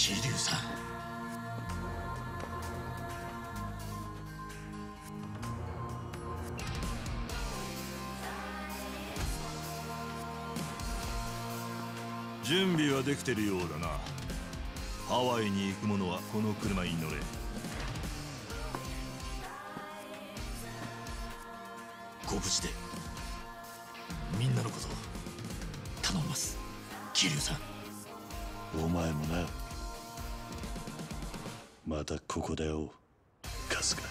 桐生さん。準備はできてるようだな。ハワイに行く者はこの車に乗れ。ご無事でみんなのこと頼みます桐生さん。お前もなまたここで会おう春日。